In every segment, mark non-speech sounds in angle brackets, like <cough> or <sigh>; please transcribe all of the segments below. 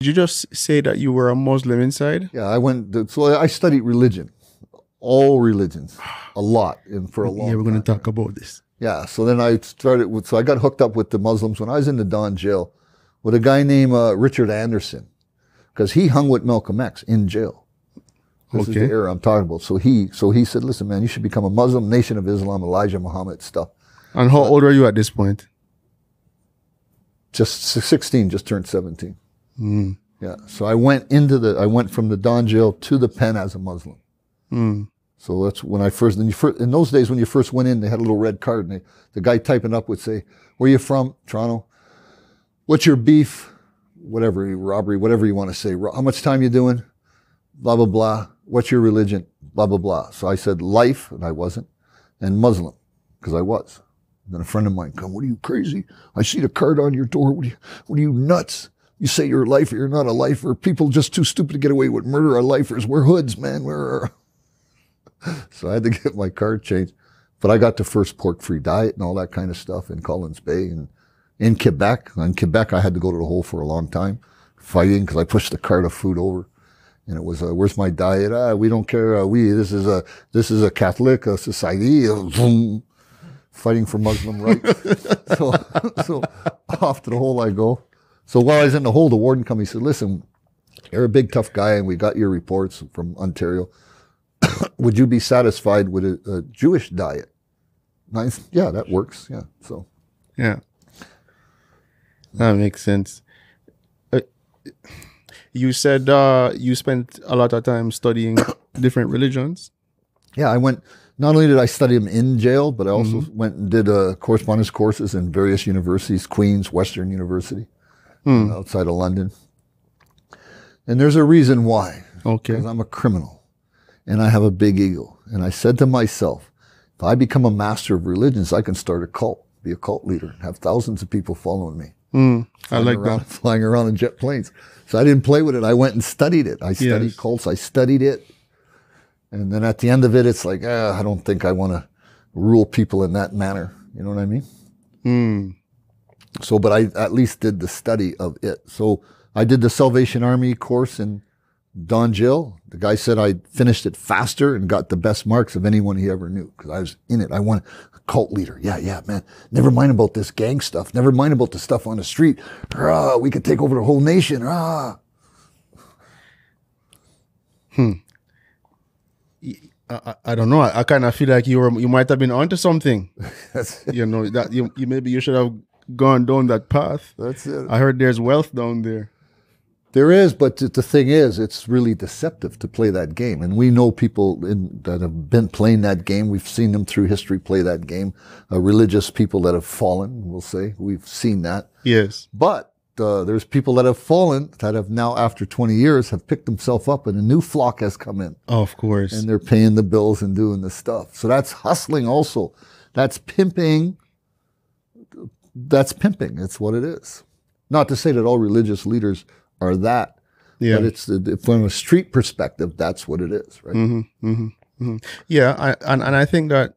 Did you just say that you were a Muslim inside? Yeah, I went. To, so I studied religion, all religions, a lot, and for a long. Yeah, we're going to talk about this. Yeah. So then I started with. So I got hooked up with the Muslims when I was in the Don jail with a guy named uh, Richard Anderson, because he hung with Malcolm X in jail. This is the era I'm talking about. So he, so he said, "Listen, man, you should become a Muslim, Nation of Islam, Elijah Muhammad stuff." And how old are you at this point? Just 16, just turned 17. Mm. Yeah. So I went into the, I went from the Don jail to the pen as a Muslim. Mm. So that's when I first, and you first, in those days when you first went in, they had a little red card and they, the guy typing up would say, where are you from? Toronto. What's your beef? Whatever, robbery, whatever you want to say. How much time you doing? Blah, blah, blah. What's your religion? Blah, blah, blah. So I said life, and I wasn't, and Muslim, because I was. And then a friend of mine come, what are you crazy? I see the card on your door. What are you, what are you nuts? You say you're a lifer, you're not a lifer. People just too stupid to get away with murder are lifers. We're hoods, man. We're <laughs> so I had to get my card changed. But I got the first pork free diet and all that kind of stuff in Collins Bay and in Quebec. In Quebec, I had to go to the hole for a long time fighting because I pushed the cart of food over. And it was, uh, where's my diet? Ah, we don't care. Uh, we, this is a, this is a Catholic uh, society. Uh, fighting for Muslim rights. <laughs> so, <laughs> so off to the hole I go. So while I was in the hole, the warden come, he said, listen, you're a big tough guy and we got your reports from Ontario <coughs> would you be satisfied with a, a Jewish diet? Nice. Yeah, that works. Yeah. So Yeah. That makes sense. Uh, you said uh, you spent a lot of time studying <coughs> different religions. yeah, I went. Not only did I study them in jail, but I also went and did uh, correspondence courses in various universities, Queen's, Western University, outside of London. And there's a reason why. Okay. because I'm a criminal and I have a big ego. And I said to myself, if I become a master of religions, I can start a cult, be a cult leader, and have thousands of people following me. Mm, I like around, that. <laughs> Flying around in jet planes. So I didn't play with it. I went and studied it. I studied Yes. cults. I studied it. And then at the end of it, it's like, ah, I don't think I want to rule people in that manner. You know what I mean? Mm, So, but I at least did the study of it. So I did the Salvation Army course in Don jail. The guy said I finished it faster and got the best marks of anyone he ever knew because I was in it. I want a cult leader. Yeah, yeah, man. Never mind about this gang stuff. Never mind about the stuff on the street. Rah, we could take over the whole nation. Rah. Hmm. I, I, I don't know. I, I kind of feel like you were you might have been onto something. <laughs> You know that you, you maybe you should have gone down that path. that's it. I heard there's wealth down there. There is, but the thing is, it's really deceptive to play that game. And we know people in, that have been playing that game. We've seen them through history play that game. Uh, religious people that have fallen, we'll say. We've seen that. Yes. But uh, there's people that have fallen that have now, after 20 years, have picked themselves up and a new flock has come in Oh, Of course. and they're paying the bills and doing the stuff. So that's hustling also. That's pimping. That's pimping. It's what it is. Not to say that all religious leaders are that, yeah. but it's the, from a street perspective, that's what it is, right? Mm-hmm, mm-hmm, mm-hmm. Yeah, I, and and I think that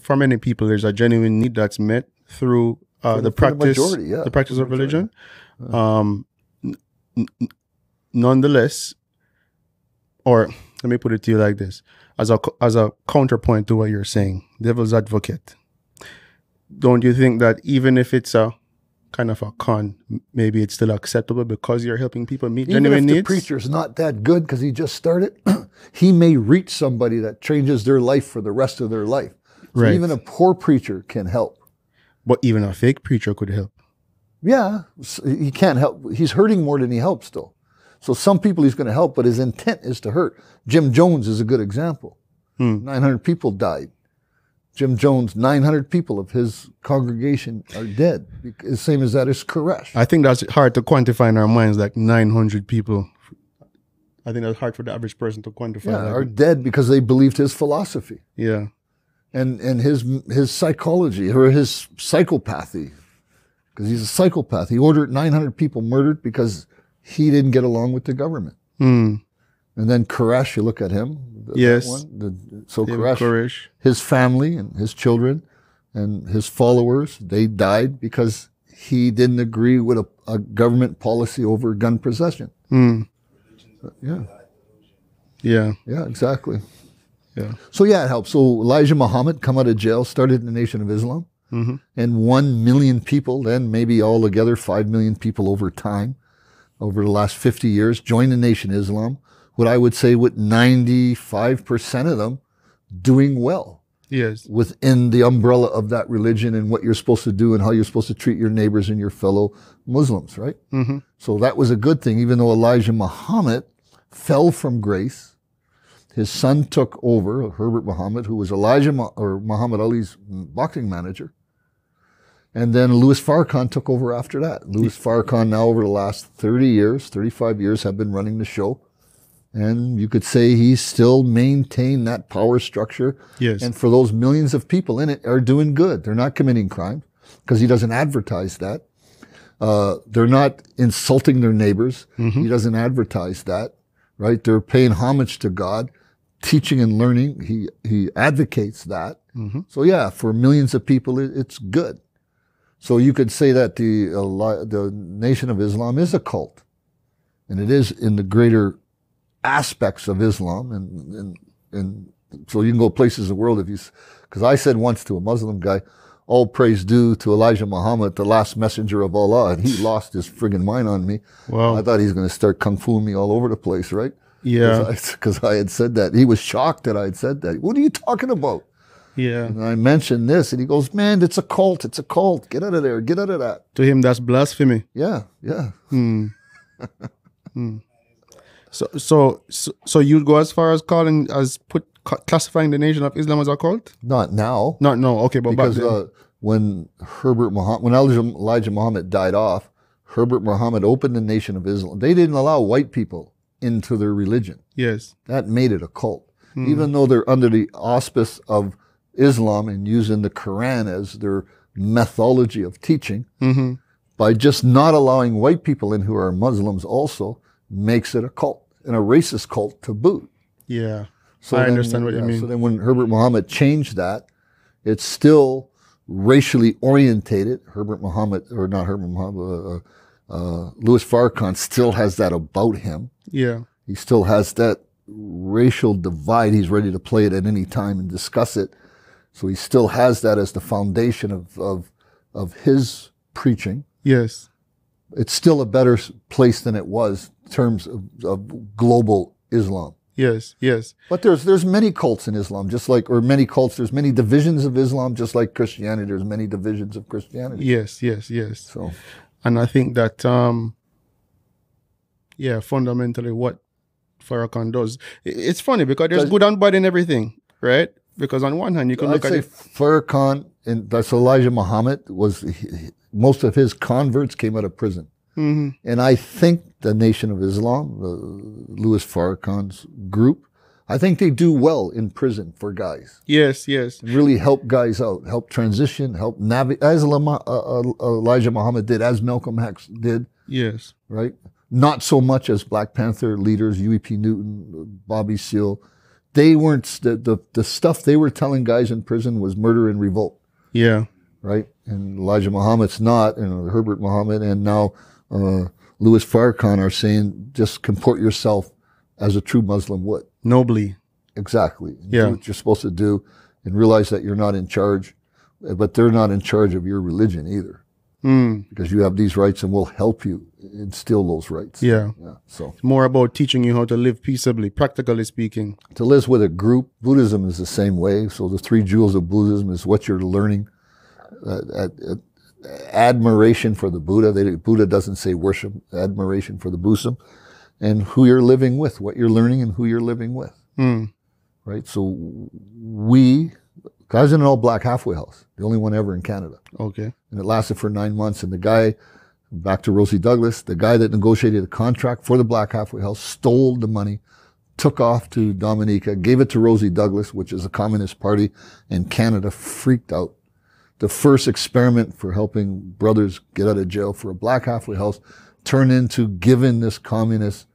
for many people, there's a genuine need that's met through uh, the, the- for the practice, majority, yeah, the practice of religion. Um, n- n- nonetheless, or let me put it to you like this: as a as a counterpoint to what you're saying, devil's advocate. Don't you think that even if it's a kind of a con, maybe it's still acceptable because you're helping people meet Even genuine if the preacher's not that good because he just started, <clears throat> he may reach somebody that changes their life for the rest of their life. So Right. even a poor preacher can help. but even a fake preacher could help. Yeah, he can't help. He's hurting more than he helps, though. So some people he's going to help, but his intent is to hurt. Jim Jones is a good example. Hmm. 900 people died. Jim Jones, 900 people of his congregation are dead. The same as that is Koresh. I think that's hard to quantify in our minds, like 900 people. I think that's hard for the average person to quantify. yeah, like- are dead because they believed his philosophy yeah. and, and his, his psychology or his psychopathy. Because he's a psychopath. He ordered 900 people murdered because he didn't get along with the government. Hmm. And then Koresh, you look at him. Yes. one, the- so Koresh, Koresh. his family and his children and his followers, they died because he didn't agree with a, a government policy over gun possession. Mm. Yeah, Yeah. yeah, exactly. Yeah. So yeah, it helps. So Elijah Muhammad come out of jail, started the Nation of Islam, Mhm. and one million people, then maybe all together five million people over time, over the last fifty years, joined the Nation of Islam. What I would say, with ninety-five percent of them doing well Yes. within the umbrella of that religion and what you're supposed to do and how you're supposed to treat your neighbors and your fellow Muslims, right? Mm-hmm. So that was a good thing, even though Elijah Muhammad fell from grace. His son took over, Herbert Muhammad, who was Elijah Mu- or Muhammad Ali's boxing manager. And then Louis Farrakhan took over after that. Louis Farrakhan now over the last 30 years, 35 years have been running the show. And you could say he still maintained that power structure. Yes. And for those millions of people in it are doing good. They're not committing crime because he doesn't advertise that. Uh, they're not insulting their neighbors. Mm-hmm. He doesn't advertise that, right? They're paying homage to God, teaching and learning. He he advocates that. Mm-hmm. So yeah, for millions of people, it, it's good. So you could say that the uh, Eli- the Nation of Islam is a cult, and it is in the greater aspects of Islam, and and and so you can go places in the world if you, because I said once to a Muslim guy, all praise due to Elijah Muhammad, the last messenger of Allah, and he <laughs> lost his friggin' mind on me. Wow. I thought he's going to start kung fu me all over the place, right? Yeah. Because I, had said that. He was shocked that I had said that. What are you talking about? Yeah. And I mentioned this, and he goes, "Man, it's a cult. It's a cult. Get out of there. Get out of that." To him, that's blasphemy. Yeah, yeah. Hmm. <laughs> Hmm. So, so, so, you'd go as far as calling, as put classifying the Nation of Islam as a cult? Not now. Not, no. Okay, but back because then. uh, when Herbert Muhammad, when Elijah, Elijah Muhammad died off, Herbert Muhammad opened the Nation of Islam. They didn't allow white people into their religion. yes. That made it a cult, even though they're under the auspice of Islam and using the Quran as their methodology of teaching. Mm-hmm. By just not allowing white people in who are Muslims also makes it a cult and a racist cult to boot. Yeah. So I then- understand what you mean. So then when Herbert Muhammad changed that, it's still racially orientated. Herbert Muhammad, or not Herbert Muhammad, uh, uh, Louis Farrakhan still has that about him. Yeah. He still has that racial divide. He's ready to play it at any time and discuss it. So he still has that as the foundation of, of, of his preaching. Yes. It's still a better place than it was in terms of, of global Islam. Yes. Yes. But there's there's many cults in Islam, just like or many cults. There's many divisions of Islam, just like Christianity. There's many divisions of Christianity. Yes. Yes. Yes. So And I think that, um, yeah, fundamentally what Farrakhan does. It's funny because there's good and bad in everything, right? Because on one hand, you can I'd look at it. Farrakhan and that's Elijah Muhammad was he- most of his converts came out of prison, hmm and I think the Nation of Islam, uh, Louis Farrakhan's group, I think they do well in prison for guys. Yes. Yes. Really help guys out, help transition, help navigate as Lama- uh, uh, Elijah Muhammad did, as Malcolm X did. Yes. right? Not so much as Black Panther leaders, Huey P. Newton, Bobby Seale. They weren't the, the the stuff they were telling guys in prison was murder and revolt, Yeah. right? And Elijah Muhammad's not, and Herbert Muhammad, and now uh, Louis Farrakhan are saying just comport yourself as a true Muslim would. Nobly. Exactly. Yeah. Do what you're supposed to do, and realize that you're not in charge, but they're not in charge of your religion either, Mm. because you have these rights, and we'll help you instill those rights. Yeah. Yeah. So. More about teaching you how to live peaceably, practically speaking. to live with a group. Buddhism is the same way. So the three jewels of Buddhism is what you're learning. Uh, ad- ad- admiration for the Buddha. They, Buddha doesn't say worship. Admiration for the Buddhism, and who you're living with, what you're learning, and who you're living with. Mm. Right. So we, I was in an all black halfway house, the only one ever in Canada, Okay. and it lasted for nine months. And the guy, back to Rosie Douglas, the guy that negotiated the contract for the black halfway house, stole the money took off to Dominica, gave it to Rosie Douglas, which is a communist party, and Canada freaked out. The first experiment for helping brothers get out of jail for a black halfway house turned into giving this communist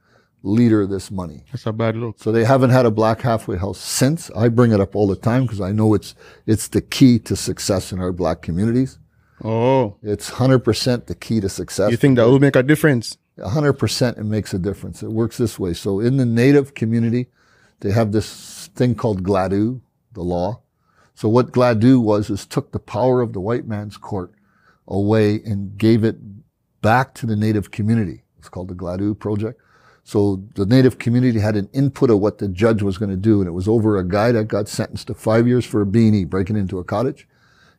leader this money. That's a bad look. So they haven't had a black halfway house since. I bring it up all the time because I know it's it's the key to success in our black communities. Oh, It's 100% the key to success. you think that will make a difference? 100% it makes a difference. It works this way. So in the native community, they have this thing called Gladue, the law. So what Gladue was is took the power of the white man's court away and gave it back to the native community. It's called the Gladue project. So the native community had an input of what the judge was going to do, and it was over a guy that got sentenced to five years for a beanie breaking into a cottage.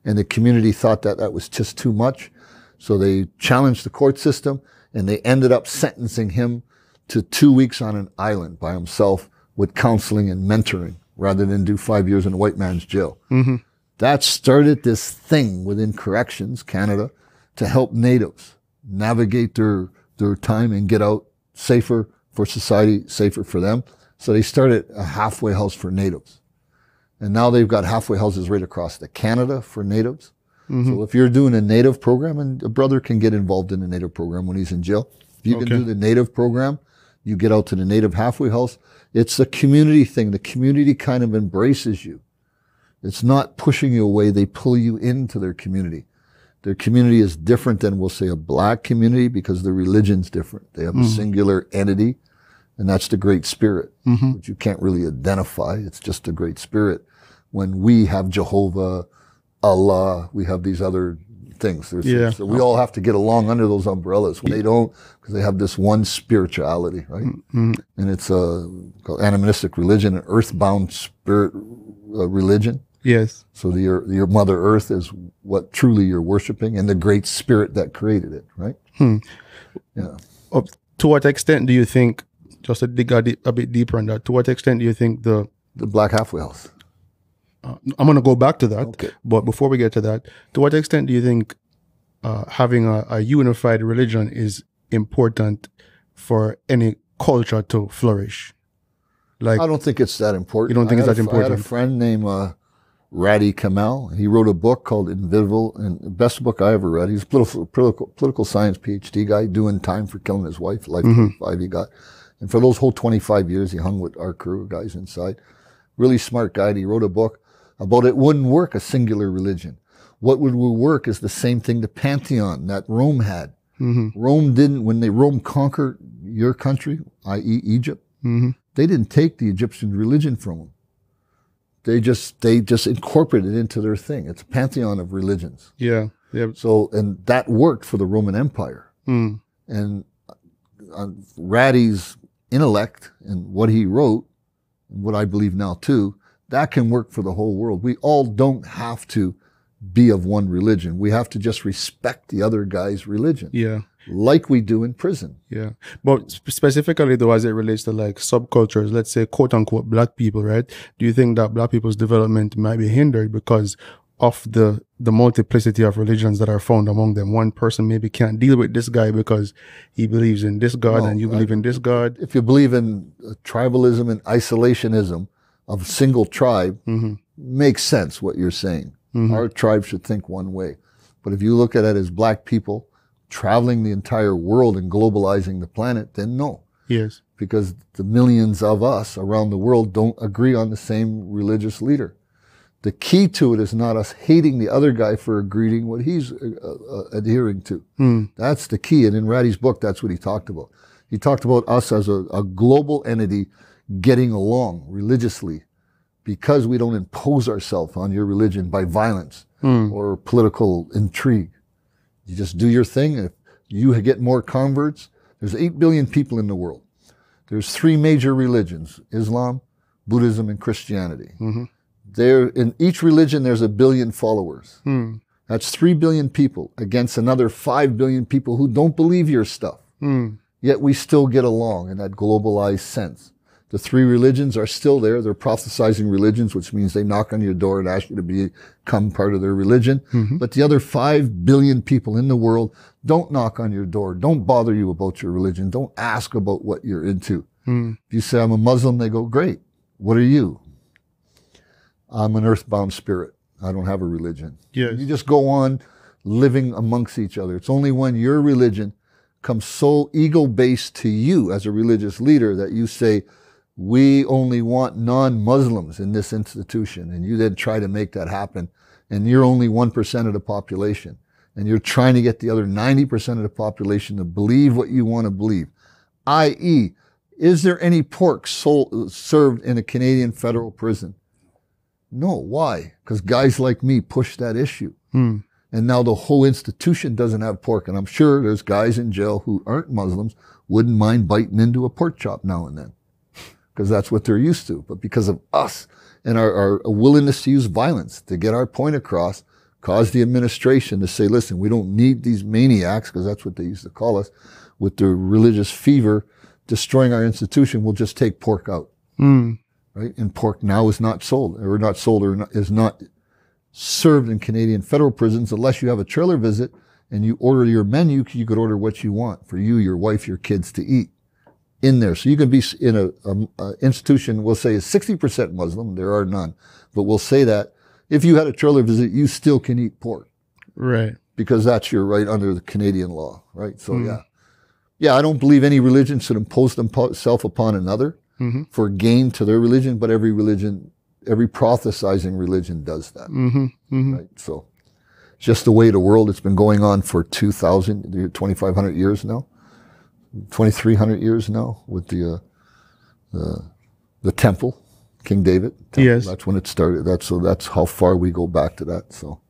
And the community thought that that was just too much. So they challenged the court system and they ended up sentencing him to two weeks on an island by himself with counseling and mentoring rather than do five years in a white man's jail. Mm-hmm. That started this thing within corrections, Canada, to help natives navigate their, their time and get out safer for society, safer for them. So they started a halfway house for natives. And now they've got halfway houses right across the Canada for natives. Mm-hmm. So if you're doing a native program, and a brother can get involved in a native program when he's in jail, if you can do the native program, you get out to the native halfway house. It's a community thing. The community kind of embraces you. It's not pushing you away. They pull you into their community. Their community is different than we'll say a black community because their religion's different. They have a mm-hmm. singular entity, and that's the Great Spirit, mm-hmm. which you can't really identify. It's just a Great Spirit. When we have Jehovah, Allah, we have these other things. There's- Yeah. So we all have to get along under those umbrellas. They don't because they have this one spirituality, right? Mm-hmm. And it's a called animistic religion, an earthbound spirit uh, religion. Yes. So the, your, your Mother Earth is what truly you're worshiping and the great spirit that created it, right? Yeah. Up to what extent do you think, just to dig a, di- a bit deeper on that, to what extent do you think the, The Black half House. uh, I'm going to go back to that, Okay. but before we get to that, to what extent do you think uh, having a, a unified religion is important for any culture to flourish? Like, I don't think it's that important. You don't think I it's that a- I had a friend named uh, Radi Kamal. He wrote a book called Invisible, and the best book I ever read. He's a political, political, political science PhD guy doing time for killing his wife, life Mm-hmm. 25 he got. And for those whole 25 years, he hung with our crew of guys inside. Really smart guy. And he wrote a book about it wouldn't work a singular religion. What would work is the same thing the pantheon that Rome had. hmm Rome didn't, when they Rome conquered your country, i.e. Egypt, hmm they didn't take the Egyptian religion from them. They just they just incorporated it into their thing. It's a pantheon of religions. yeah, yeah, So and that worked for the Roman Empire. mm, And uh, Radi's intellect and what he wrote, what I believe now too, that can work for the whole world. We all don't have to be of one religion. We have to just respect the other guy's religion, yeah. Like we do in prison. Yeah. But specifically though, as it relates to like subcultures, let's say quote unquote black people, right? Do you think that black people's development might be hindered because of the the multiplicity of religions that are found among them? One person maybe can't deal with this guy because he believes in this God No, and you believe in this God. if you believe in uh, tribalism and isolationism of a single tribe, hmm makes sense what you're saying. Mhm. Our tribe should think one way. But if you look at it as black people traveling the entire world and globalizing the planet, then no. Yes. Because the millions of us around the world don't agree on the same religious leader. The key to it is not us hating the other guy for agreeing what he's uh, uh, adhering to. Mm. That's the key. And in Ratty's book, that's what he talked about. He talked about us as a, a global entity getting along religiously because we don't impose ourselves on your religion by violence Mm. or political intrigue. You just do your thing. If you get more converts, there's 8 billion people in the world. There's three major religions, Islam, Buddhism, and Christianity. Mhm. There, in each religion, there's a billion followers. Mm. That's 3 billion people against another 5 billion people who don't believe your stuff. Mm. Yet we still get along in that globalized sense. The three religions are still there. They're prophesizing religions, which means they knock on your door and ask you to become part of their religion. Mhm. But the other 5 billion people in the world don't knock on your door, don't bother you about your religion, don't ask about what you're into. Mm. If you say, I'm a Muslim, they go, Great. What are you? I'm an earthbound spirit. I don't have a religion. Yes. You just go on living amongst each other. It's only when your religion comes so ego based to you as a religious leader that you say, we only want non Muslims in this institution. And you then try to make that happen. And you're only 1% of the population. and you're trying to get the other 90% of the population to believe what you want to believe, i.e., is there any pork sold, served in a Canadian federal prison? No. Why? Because guys like me push that issue. Hmm. And now the whole institution doesn't have pork. And I'm sure there's guys in jail who aren't Muslims wouldn't mind biting into a pork chop now and then because that's what they're used to. But because of us and our, our willingness to use violence to get our point across, cause the administration to say, listen, we don't need these maniacs because that's what they used to call us with their religious fever destroying our institution. We'll just take pork out. Hmm. Right. And pork now is not sold or not sold or not, is not served in Canadian federal prisons unless you have a trailer visit and you order your menu. You could order what you want for you, your wife, your kids to eat in there. So you can be in a, a, a institution, we'll say is 60% Muslim. There are none, but we'll say that if you had a trailer visit, you still can eat pork Right. because that's your right under the Canadian law, right? So Mm. yeah, yeah, I don't believe any religion should impose themselves upon another Mhm. for gain to their religion, but every religion, every prophesizing religion does that, Mm-hmm. Mm-hmm. right? So just the way the world, it's been going on for 2,000, 2,500 years now, 2,300 years now with the, uh, the, the temple, King David. temple. Yes. That's when it started. That's, so that's how far we go back to that. So